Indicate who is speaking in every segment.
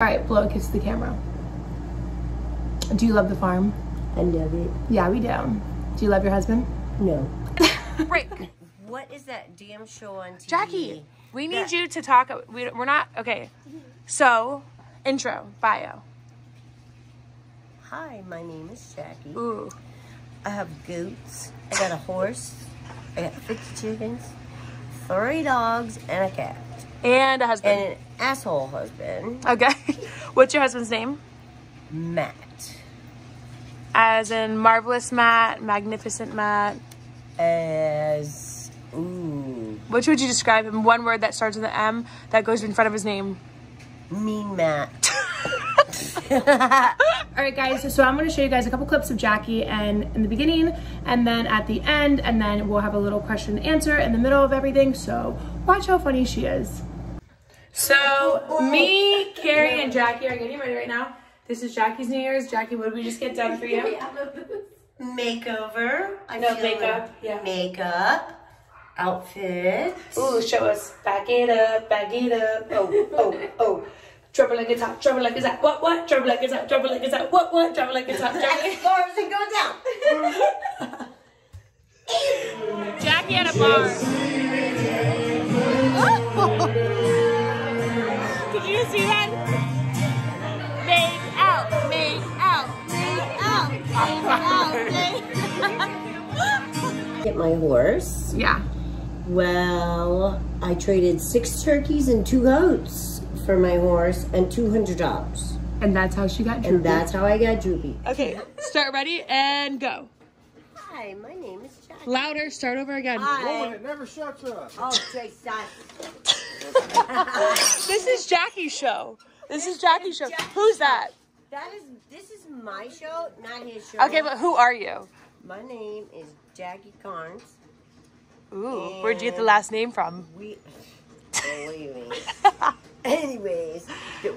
Speaker 1: All right, blow a kiss to the camera. Do you love the farm?
Speaker 2: I love it.
Speaker 1: Yeah, we do. Do you love your husband?
Speaker 2: No.
Speaker 1: Right.
Speaker 2: What is that damn show on TV?
Speaker 1: Jackie, we need
Speaker 2: Yeah.
Speaker 1: you to talk. We, we're not, okay. So, intro, bio.
Speaker 2: Hi, my name is Jackie.
Speaker 1: Ooh.
Speaker 2: I have goats. I got a horse. I got 50 chickens, three dogs, and a cat.
Speaker 1: And a husband.
Speaker 2: And an asshole husband,
Speaker 1: okay. What's your husband's name?
Speaker 2: Matt.
Speaker 1: As in Marvelous Matt, Magnificent Matt.
Speaker 2: As, ooh,
Speaker 1: Which would you describe him? One word that starts with an M that goes in front of his name.
Speaker 2: mean Matt.
Speaker 1: All right, guys, so I'm going to show you guys a couple clips of Jackie and in the beginning and then at the end, and then we'll have a little question and answer in the middle of everything. So watch how funny she is. So me, Carrie, and Jackie are getting ready right now. This is Jackie's New Year's. Jackie, what did we just get done for you?
Speaker 2: Makeover. I
Speaker 1: No, makeup,
Speaker 2: like
Speaker 1: yeah.
Speaker 2: Makeup. Outfit.
Speaker 1: Ooh, show us. Back it up, back it up. Oh, oh, oh. Trouble like it's hot, trouble like it's hot. What, what? Trouble like it's hot, trouble like it's hot. What, what? Trouble like it's hot, trouble like
Speaker 2: As far as down.
Speaker 1: Jackie at a bar. Did make
Speaker 2: Get my horse.
Speaker 1: Yeah.
Speaker 2: Well, I traded six turkeys and two goats for my horse and two hundred dollars,
Speaker 1: And that's how she got droopy.
Speaker 2: and
Speaker 1: droopy.
Speaker 2: that's how I got droopy.
Speaker 1: Okay, start ready and go.
Speaker 2: Hi, my name is Jack.
Speaker 1: Louder, start over again.
Speaker 2: Hi.
Speaker 3: It never shuts up.
Speaker 2: Oh, Jason.
Speaker 1: This is Jackie's show. This is Jackie's show. Who's that?
Speaker 2: That is. This is my show, not his show.
Speaker 1: Okay, but who are you?
Speaker 2: My name is Jackie Carnes.
Speaker 1: Ooh, where'd you get the last name from?
Speaker 2: We. Believe me. Anyways,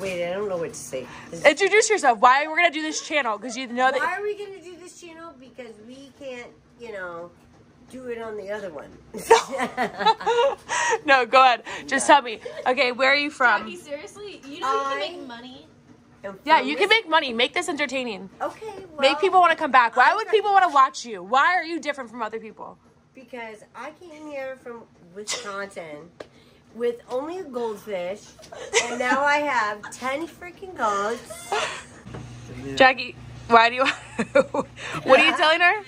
Speaker 2: wait, I don't know what to say. This-
Speaker 1: Introduce yourself. Why we're gonna do this channel? Because you know that.
Speaker 2: Why are we gonna do this channel? Because we can't, you know, do it on the other one.
Speaker 1: no, go ahead. Just tell me. Okay, where are you from?
Speaker 4: Jackie, seriously? You know you
Speaker 2: I-
Speaker 4: can make money?
Speaker 1: Yeah, you can make money. Make this entertaining.
Speaker 2: Okay, well,
Speaker 1: Make people want to come back. Why would people want to watch you? Why are you different from other people?
Speaker 2: because I came here from Wisconsin with only a goldfish, and now I have ten freaking goats.
Speaker 1: Jackie, why do you? what are you telling her?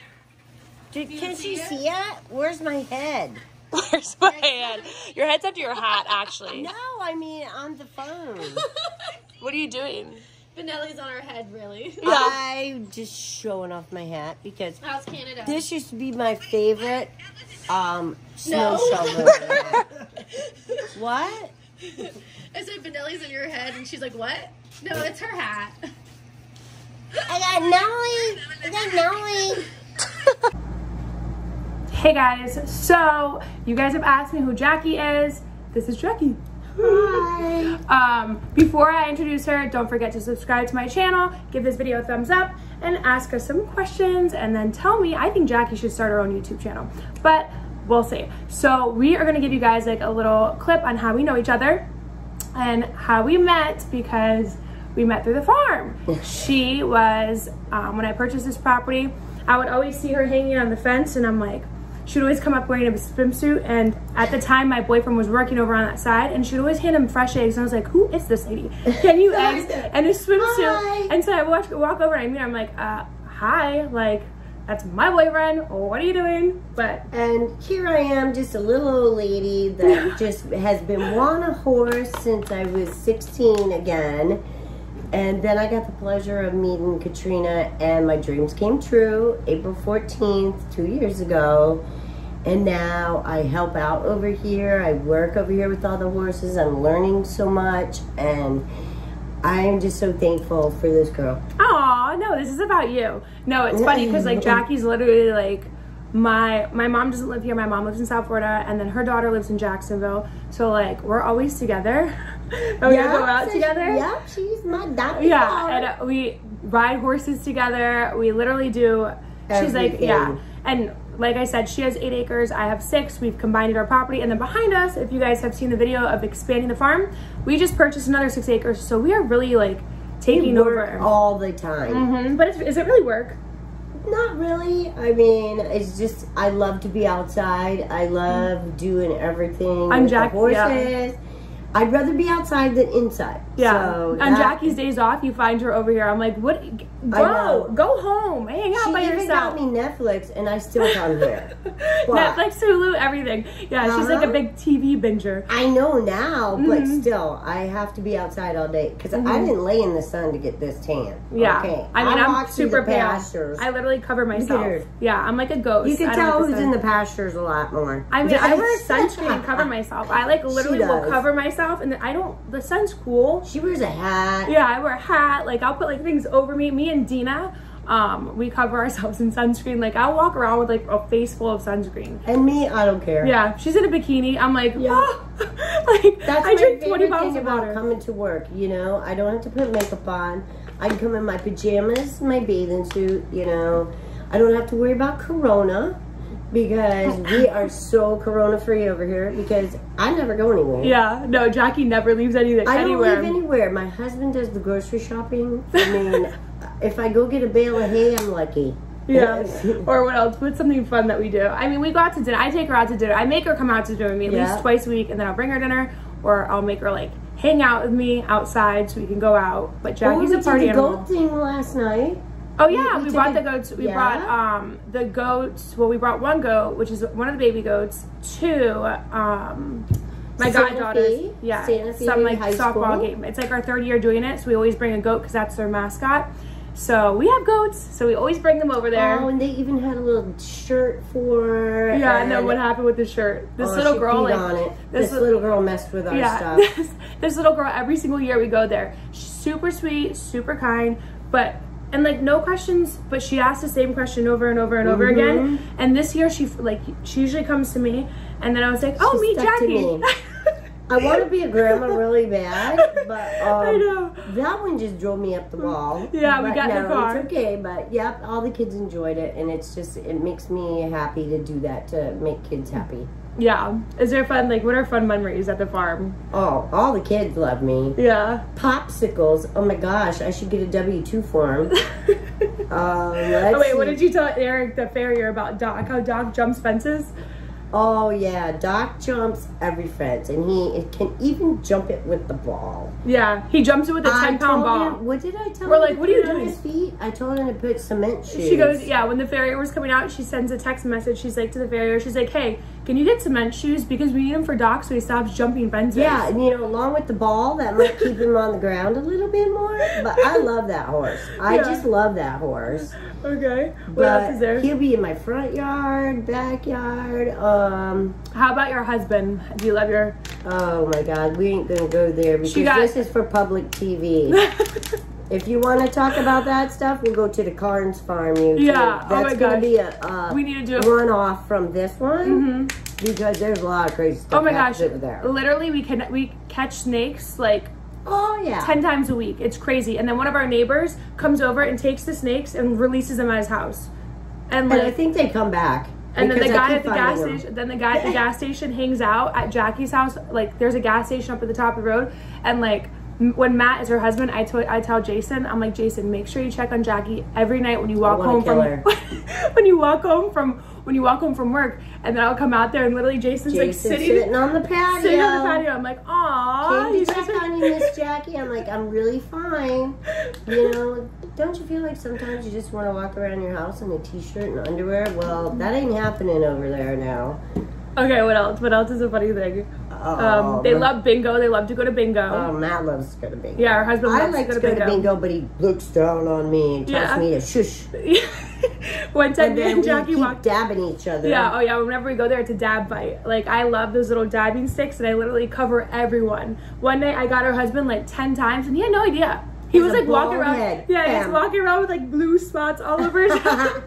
Speaker 2: Dude, can she see it? Where's my head?
Speaker 1: Where's my hand? Your head's up to your hat, actually.
Speaker 2: No, I mean on the phone.
Speaker 1: What are you doing?
Speaker 4: Benelli's on her head, really.
Speaker 2: I'm just showing off my hat because
Speaker 4: How's Canada?
Speaker 2: this used to be my favorite um snow
Speaker 4: No.
Speaker 2: shoveler. what?
Speaker 4: I said Benelli's on your head, and she's like, what? No, it's her hat.
Speaker 2: I got Nelly. I got Nelly.
Speaker 1: Hey guys, so you guys have asked me who Jackie is. This is Jackie.
Speaker 2: Hi.
Speaker 1: Um, before I introduce her, don't forget to subscribe to my channel, give this video a thumbs up, and ask us some questions, and then tell me, I think Jackie should start her own YouTube channel, but we'll see. So we are gonna give you guys like a little clip on how we know each other and how we met because we met through the farm. she was, um, when I purchased this property, I would always see her hanging on the fence and I'm like, she'd always come up wearing a swimsuit and at the time my boyfriend was working over on that side and she'd always hand him fresh eggs and I was like, who is this lady? Can you eggs? And a swimsuit.
Speaker 2: Hi.
Speaker 1: And so I walk, walk over and I meet her, I'm like, uh, hi, like, that's my boyfriend. What are you doing? But
Speaker 2: And here I am, just a little old lady that just has been wanting a horse since I was 16 again. And then I got the pleasure of meeting Katrina, and my dreams came true April 14th, two years ago. And now I help out over here. I work over here with all the horses. I'm learning so much, and I am just so thankful for this girl.
Speaker 1: Oh, no, this is about you. No, it's funny because like Jackie's literally like my my mom doesn't live here. My mom lives in South Florida, and then her daughter lives in Jacksonville. So like we're always together. and we go out
Speaker 2: so-
Speaker 1: together.
Speaker 2: Yeah, she's my daughter
Speaker 1: Yeah, and uh, we ride horses together. We literally do. She's like, yeah, and like I said, she has eight acres. I have six. We've combined our property. And then behind us, if you guys have seen the video of expanding the farm, we just purchased another six acres. So we are really like taking over.
Speaker 2: all the time.
Speaker 1: Mhm. But it's, is it really work?
Speaker 2: Not really. I mean, it's just I love to be outside. I love doing everything.
Speaker 1: I'm
Speaker 2: with
Speaker 1: Jack-
Speaker 2: the horses. I'd rather be outside than inside.
Speaker 1: Yeah.
Speaker 2: So
Speaker 1: On Jackie's days off, you find her over here. I'm like, what? Go, go home. Hang out
Speaker 2: She
Speaker 1: by
Speaker 2: even
Speaker 1: yourself.
Speaker 2: got me Netflix, and I still come here. What?
Speaker 1: Netflix, Hulu, everything. Yeah, she's like a
Speaker 2: Uh-huh.
Speaker 1: big TV binger.
Speaker 2: I know now, but
Speaker 1: Mm-hmm.
Speaker 2: still, I have to be outside all day because I didn't lay in the sun to get this tan.
Speaker 1: Yeah.
Speaker 2: Okay.
Speaker 1: I mean, I'm
Speaker 2: walk
Speaker 1: super pale.
Speaker 2: pastures.
Speaker 1: I literally cover myself. Yeah, I'm like a ghost.
Speaker 2: you can tell
Speaker 1: like
Speaker 2: who's in the pastures a lot more.
Speaker 1: I mean, I wear sunscreen and cover myself. I like literally will cover myself, and then I don't. The sun's cool.
Speaker 2: She wears a hat.
Speaker 1: Yeah, I wear a hat. Like I'll put like things over me. Me and Dina, um, we cover ourselves in sunscreen. Like I'll walk around with like a face full of sunscreen.
Speaker 2: And me, I don't care.
Speaker 1: Yeah, she's in a bikini. I'm like,
Speaker 2: Yeah.
Speaker 1: oh. like
Speaker 2: That's
Speaker 1: I drink 20
Speaker 2: favorite
Speaker 1: bottles of water.
Speaker 2: coming to work. You know, I don't have to put makeup on. I can come in my pajamas, my bathing suit. You know, I don't have to worry about Corona because we are so Corona free over here. Because I never go anywhere.
Speaker 1: Yeah, no, Jackie never leaves anything
Speaker 2: I don't
Speaker 1: anywhere.
Speaker 2: live anywhere. My husband does the grocery shopping. I mean, if I go get a bale of hay, I'm lucky.
Speaker 1: Yeah. or what else? What's something fun that we do? I mean, we go out to dinner. I take her out to dinner. I make her come out to dinner with me at
Speaker 2: Yeah.
Speaker 1: least twice a week, and then I'll bring her dinner, or I'll make her like hang out with me outside so we can go out. But
Speaker 2: Oh,
Speaker 1: Jackie's a
Speaker 2: did
Speaker 1: party
Speaker 2: the
Speaker 1: animal.
Speaker 2: goat thing last night.
Speaker 1: Oh yeah,
Speaker 2: we
Speaker 1: we,
Speaker 2: took
Speaker 1: brought
Speaker 2: a-
Speaker 1: the goats. We
Speaker 2: yeah?
Speaker 1: brought um the goats. Well, we brought one goat, which is one of the baby goats. Two, um, my
Speaker 2: Santa
Speaker 1: goddaughter's.
Speaker 2: Fe?
Speaker 1: Yeah,
Speaker 2: Santa Fe
Speaker 1: some like softball
Speaker 2: School?
Speaker 1: game. It's like our third year doing it, so we always bring a goat because that's their mascot. So we have goats, so we always bring them over there.
Speaker 2: Oh, and they even had a little shirt for.
Speaker 1: yeah, I know
Speaker 2: and-
Speaker 1: what happened with the shirt. This
Speaker 2: Oh,
Speaker 1: little girl, like
Speaker 2: on it.
Speaker 1: this
Speaker 2: This,
Speaker 1: li-
Speaker 2: little girl messed with our
Speaker 1: yeah,
Speaker 2: stuff.
Speaker 1: this, this little girl. Every single year we go there. She's super sweet, super kind, but and like no questions. But she asked the same question over and over and over
Speaker 2: Mm-hmm.
Speaker 1: again. And this year she like she usually comes to me, and then I was like, oh, meet Jackie.
Speaker 2: me. I want to be a grandma really bad, but um,
Speaker 1: I know.
Speaker 2: that one just drove me up the wall.
Speaker 1: Yeah, we got in the car.
Speaker 2: It's okay, but yep, all the kids enjoyed it, and it's just it makes me happy to do that to make kids happy.
Speaker 1: Yeah. Is there fun? Like, what are fun memories at the farm?
Speaker 2: Oh, all the kids love me.
Speaker 1: Yeah.
Speaker 2: Popsicles. Oh my gosh, I should get a W two form. Uh, let's
Speaker 1: oh wait, what did you tell Eric the farrier about Doc? How Doc jumps fences?
Speaker 2: Oh yeah, Doc jumps every fence, and he it can even jump it with the ball.
Speaker 1: Yeah, he jumps it with a ten pound ball.
Speaker 2: him- what did I tell
Speaker 1: We're
Speaker 2: him?
Speaker 1: like, what are you doing?
Speaker 2: His feet? I told him to put cement shoes.
Speaker 1: She goes, yeah, when the farrier was coming out, she sends a text message. She's like to the farrier, she's like, hey, can you get cement shoes? Because we need them for Doc so he stops jumping fences.
Speaker 2: Yeah, and you know, along with the ball, that might keep him on the ground a little bit more. But I love that horse. I
Speaker 1: Yeah.
Speaker 2: just love that horse.
Speaker 1: Okay. What
Speaker 2: But
Speaker 1: else is there?
Speaker 2: he'll be in my front yard, backyard. Um,
Speaker 1: How about your husband? Do you love your.
Speaker 2: oh my God, we ain't gonna go there because
Speaker 1: got-
Speaker 2: this is for public TV. If you want to talk about that stuff, we'll go to the Carnes Farm YouTube.
Speaker 1: Yeah, oh
Speaker 2: That's
Speaker 1: my
Speaker 2: gonna
Speaker 1: gosh.
Speaker 2: be a uh,
Speaker 1: We need to do
Speaker 2: runoff from this one because there's a lot of crazy stuff.
Speaker 1: oh my gosh.
Speaker 2: over there.
Speaker 1: Literally, we can we catch snakes like
Speaker 2: Oh yeah.
Speaker 1: 10 times a week. It's crazy. And then one of our neighbors comes over and takes the snakes and releases them at his house. And
Speaker 2: and I think they come back.
Speaker 1: and then the
Speaker 2: I
Speaker 1: guy at the gas
Speaker 2: them.
Speaker 1: station, then the guy at the gas station hangs out at Jackie's house. Like, there's a gas station up at the top of the road, and like when Matt is her husband, I tell I tell Jason, I'm like Jason, make sure you check on Jackie every night when you walk home from when you walk home from when you walk home from work, and then I'll come out there and literally Jason's like sitting
Speaker 2: sitting on the patio.
Speaker 1: sitting on the patio. I'm like, aw,
Speaker 2: Came
Speaker 1: you
Speaker 2: to check on you, Miss Jackie. I'm like, I'm really fine. You know, don't you feel like sometimes you just want to walk around your house in a t-shirt and underwear? Well, that ain't happening over there now.
Speaker 1: Okay, what else? What else is a funny thing?
Speaker 2: Oh,
Speaker 1: Um, they love bingo. They love to go to bingo.
Speaker 2: Oh, Matt loves to go to bingo.
Speaker 1: yeah, her husband
Speaker 2: I
Speaker 1: loves
Speaker 2: like
Speaker 1: to go to bingo.
Speaker 2: bingo, but he looks down on me and tells
Speaker 1: Yeah.
Speaker 2: me to shush.
Speaker 1: One time,
Speaker 2: And then
Speaker 1: and
Speaker 2: we
Speaker 1: Jackie
Speaker 2: keep
Speaker 1: walked.
Speaker 2: dabbing each other.
Speaker 1: Yeah, oh yeah. Whenever we go there, it's a dab fight. Like I love those little dabbing sticks, and I literally cover everyone. One night, I got her husband like ten times, and he had no idea. He was like walking around.
Speaker 2: head.
Speaker 1: Yeah, he was walking around with like blue spots all over his. head.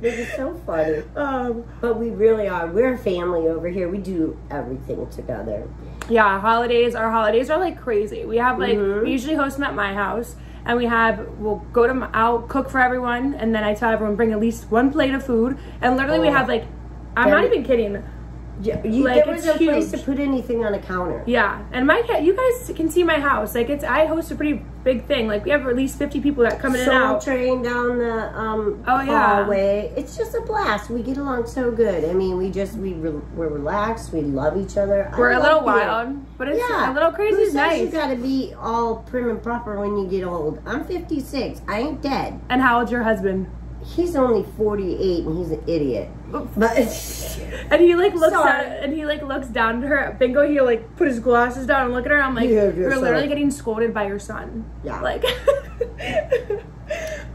Speaker 2: This is so funny.
Speaker 1: um,
Speaker 2: But we really are. We're a family over here. We do everything together.
Speaker 1: yeah, holidays. Our holidays are like crazy. We have like
Speaker 2: Mhm.
Speaker 1: we usually host them at my house, and we have we'll go to my, I'll cook for everyone, and then I tell everyone bring at least one plate of food, and literally we
Speaker 2: Oh.
Speaker 1: have like I'm not even kidding.
Speaker 2: Yeah, you,
Speaker 1: Like,
Speaker 2: there was
Speaker 1: it's
Speaker 2: no place
Speaker 1: huge.
Speaker 2: to put anything on a counter.
Speaker 1: Yeah, and my cat, you guys can see my house. Like it's, I host a pretty big thing. Like we have at least fifty people that come in and
Speaker 2: Soul
Speaker 1: out.
Speaker 2: train down the um,
Speaker 1: Oh, yeah.
Speaker 2: hallway. It's just a blast. We get along so good. I mean, we just we re- we're relaxed. We love each other.
Speaker 1: We're a little wild, but it's
Speaker 2: Yeah,
Speaker 1: a little crazy.
Speaker 2: Who You
Speaker 1: nice.
Speaker 2: got to be all prim and proper when you get old. I'm 56. I ain't dead.
Speaker 1: And how old's your husband?
Speaker 2: He's only 48 and he's an idiot. But
Speaker 1: And he like looks
Speaker 2: Sorry.
Speaker 1: at, and he like looks down at her. Bingo, he like put his glasses down and look at her. I'm like,
Speaker 2: have
Speaker 1: you're literally getting scolded by your son.
Speaker 2: Yeah.
Speaker 1: Like.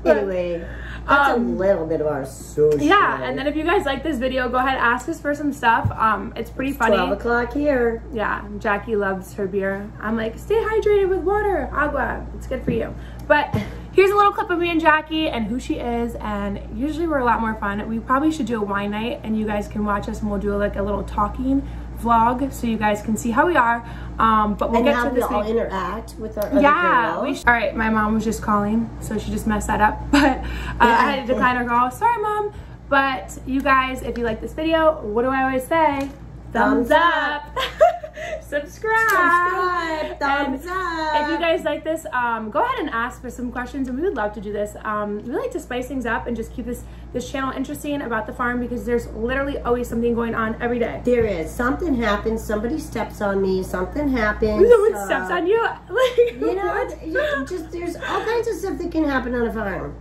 Speaker 1: But,
Speaker 2: anyway, that's
Speaker 1: Um,
Speaker 2: a little bit of our social.
Speaker 1: Yeah, and then if you guys like this video, go ahead and ask us for some stuff. Um, it's pretty funny.
Speaker 2: 12 o'clock here.
Speaker 1: Yeah, Jackie loves her beer. I'm like, stay hydrated with water, agua. It's good for you. But here's a little clip of me and Jackie and who she is. And usually we're a lot more fun. We probably should do a wine night, and you guys can watch us, and we'll do like a little talking vlog, so you guys can see how we are. Um, but we'll
Speaker 2: And
Speaker 1: get to
Speaker 2: we
Speaker 1: this.
Speaker 2: all interact with our other
Speaker 1: Yeah. We
Speaker 2: girls.
Speaker 1: sh- all right. My mom was just calling, so she just messed that up. But uh, I had to decline her call. Sorry, mom. But you guys, if you like this video, what do I always say? Thumbs,
Speaker 2: Thumbs
Speaker 1: up. Subscribe.
Speaker 2: Subscribe, thumbs
Speaker 1: And
Speaker 2: up.
Speaker 1: If you guys like this, um, go ahead and ask for some questions, and we would love to do this. Um, we like to spice things up and just keep this this channel interesting about the farm because there's literally always something going on every day.
Speaker 2: There is something happens. Somebody steps on me. Something happens.
Speaker 1: Someone
Speaker 2: uh,
Speaker 1: steps on you, like
Speaker 2: You know, you just there's all kinds of stuff that can happen on a farm.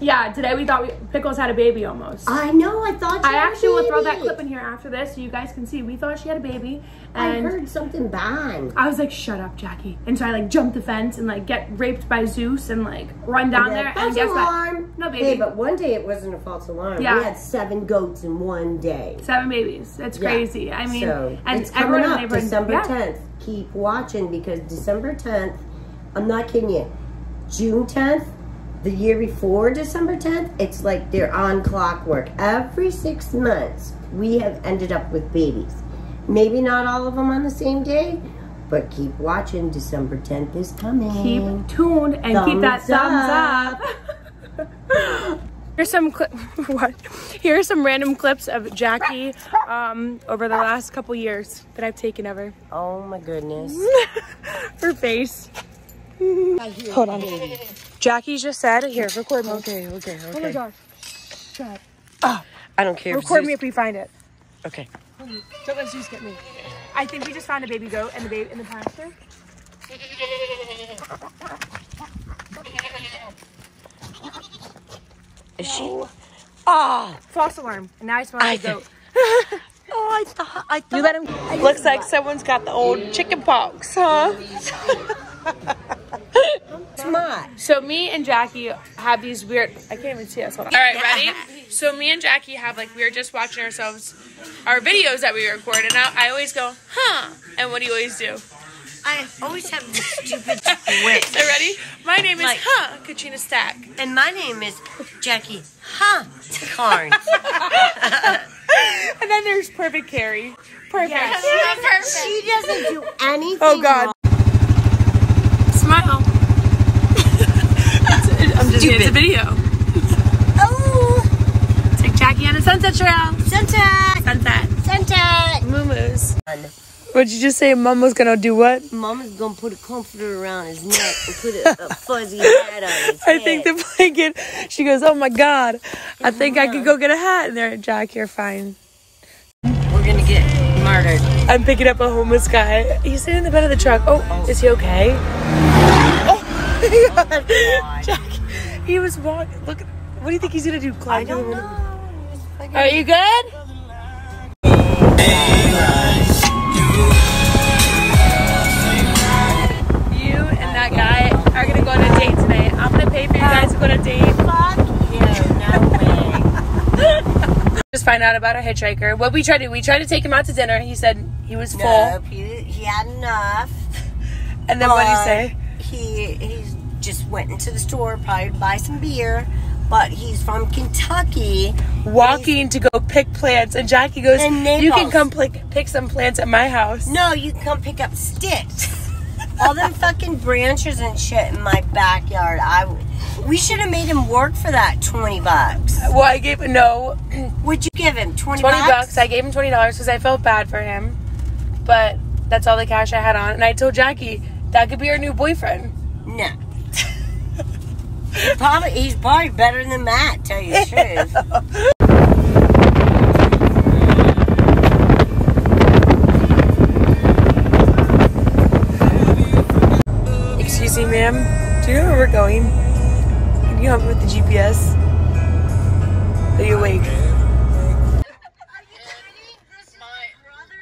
Speaker 1: Yeah, today we thought we, Pickles had a baby almost.
Speaker 2: I know. I thought.
Speaker 1: I
Speaker 2: she had a
Speaker 1: actually will throw that clip in here after this so you guys can see. We thought she had a baby,
Speaker 2: I
Speaker 1: and
Speaker 2: heard something bang.
Speaker 1: I was like, "Shut up, Jackie!" And so I like jumped the fence and like get raped by Zeus and like run down there.
Speaker 2: False
Speaker 1: And guess what?
Speaker 2: alarm.
Speaker 1: No baby.
Speaker 2: Hey, but one day it wasn't a false alarm.
Speaker 1: Yeah.
Speaker 2: We had seven goats in one day.
Speaker 1: Seven babies. That's
Speaker 2: Yeah.
Speaker 1: crazy. I mean,
Speaker 2: so
Speaker 1: and
Speaker 2: it's coming up
Speaker 1: neighborhood.
Speaker 2: December
Speaker 1: yeah.
Speaker 2: 10th. Keep watching because December 10th, I'm not kidding you, June 10th, the year before December 10th, it's like they're on clockwork. Every six months, we have ended up with babies. Maybe not all of them on the same day, but keep watching. December 10th is coming.
Speaker 1: Keep tuned and keep that
Speaker 2: Thumbs
Speaker 1: thumbs up. Here's some clip. What? Here are some random clips of Jackie um, over the last couple years that I've taken of her.
Speaker 2: Oh my goodness.
Speaker 1: Her face. Hold on. Jackie just said, "Here, record me."
Speaker 2: Okay, okay, okay.
Speaker 1: Oh my gosh. Shut.
Speaker 2: I don't care.
Speaker 1: Record
Speaker 2: Zeus-
Speaker 1: me if we find it.
Speaker 2: Okay.
Speaker 1: Don't let Zeus get me. I think we just found a baby goat in the baby in the pasture.
Speaker 2: Is she? Ah.
Speaker 1: False alarm. And now I smell like a goat.
Speaker 2: Oh, I thought. I thought.
Speaker 1: You let him. Looks like someone's got the old chicken pox, huh?
Speaker 2: Smart.
Speaker 1: So me and Jackie have these weird. I can't even see us. Hold on. All right, ready? So me and Jackie have like we were just watching ourselves, our videos that we record, and I, I always go, huh? And what do you always do?
Speaker 3: I always have this stupid twist.
Speaker 1: So ready? My name is
Speaker 3: Like-
Speaker 1: Huh Katrina Stack.
Speaker 3: And my name is Jackie Huh Carnes.
Speaker 1: And then there's Perfect Carrie. Perfect.
Speaker 2: She doesn't do oh, anything.
Speaker 1: Oh God. Smile. I'm it's a video.
Speaker 3: oh,
Speaker 1: Take Jackie on a sunset trail.
Speaker 3: sunset,
Speaker 1: Sunset.
Speaker 3: sunset.
Speaker 1: Moo-moos. What'd you just say? Mom was gonna do what?
Speaker 2: Mama's gonna put a comforter around his neck and put a, a fuzzy hat on his
Speaker 1: I
Speaker 2: head.
Speaker 1: think the blanket. She goes, "Oh my God, I think I could go get a hat." And there, Jack, you're fine.
Speaker 2: we're gonna get murdered.
Speaker 1: I'm picking up a homeless guy. He's sitting in the bed of the truck. Oh, is he okay? Oh my God, Jack. He was walking. Look, what do you think he's gonna do? Climb?
Speaker 2: I don't know.
Speaker 1: Are you good? You and that guy are gonna go on a date tonight. I'm gonna pay for you guys to go on a date.
Speaker 2: Yeah, no way.
Speaker 1: Just find out about our hitchhiker. What we tried to we tried to take him out to dinner. He said he was full.
Speaker 2: Nope, he, he had enough.
Speaker 1: And then what did he say?
Speaker 2: He he just went into the store probably to buy some beer. But he's from Kentucky.
Speaker 1: Walking to go pick plants, and Jackie goes,
Speaker 2: And
Speaker 1: "You can come pick pick some plants at my house."
Speaker 2: No, you can come pick up sticks. All them fucking branches and shit in my backyard. I, we should have made him work for that twenty bucks.
Speaker 1: Well, I gave no
Speaker 2: Would you give him twenty,
Speaker 1: 20 bucks. I gave him $20 because I felt bad for him. But that's all the cash I had on. And I told Jackie that could be our new boyfriend.
Speaker 2: No. Probably he's probably better than Matt. Tell you the truth.
Speaker 1: Excuse me, ma'am. Do you know where we're going? Can you help me with the GPS? Are you awake?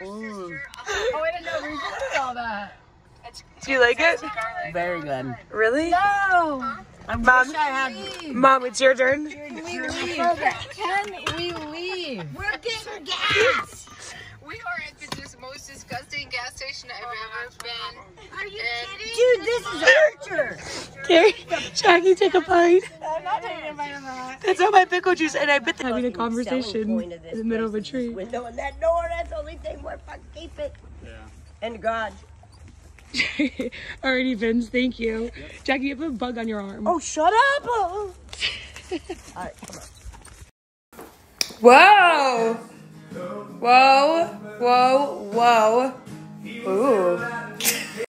Speaker 2: Oh I didn't know where you
Speaker 5: did all that. It's garlic.
Speaker 1: Do you like it?
Speaker 2: Very good.
Speaker 1: Really?
Speaker 2: I
Speaker 1: Mom.
Speaker 2: wish I had.
Speaker 1: Mom, it's your turn.
Speaker 4: Can we leave? Can we leave?
Speaker 2: We're getting gas.
Speaker 5: We are at the dis- most disgusting gas station I've ever been.
Speaker 2: Are you kidding? Dude, this is Archer.
Speaker 1: Carrie, Jackie, take a bite. I'm not taking a bite of that. That's not my pickle juice, and I bet they're having a conversation
Speaker 2: point of this
Speaker 1: in the middle of a tree.
Speaker 2: this Window and that door. That's the only thing we're fucking keep it. Yeah. And the
Speaker 1: Alrighty, Vince, thank you. Jackie, you have a bug on your arm.
Speaker 2: Oh, shut up. All right, come on.
Speaker 1: Whoa! Whoa! Whoa! Whoa! Ooh.